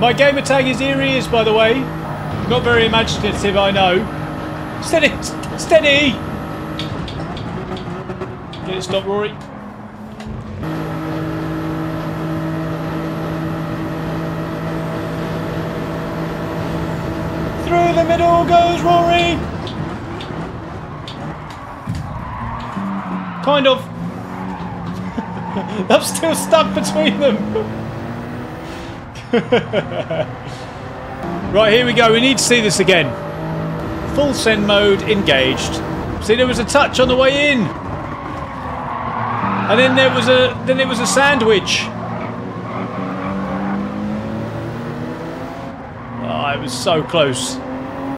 My gamer tag is here he is, by the way. Not very imaginative, I know. Steady! Steady! Get it stopped, Rory. Through the middle goes Rory! Kind of. I'm still stuck between them. right, here we go. We need to see this again. Full send mode engaged. See, there was a touch on the way in. And then there was a then it was a sandwich. Oh, it was so close.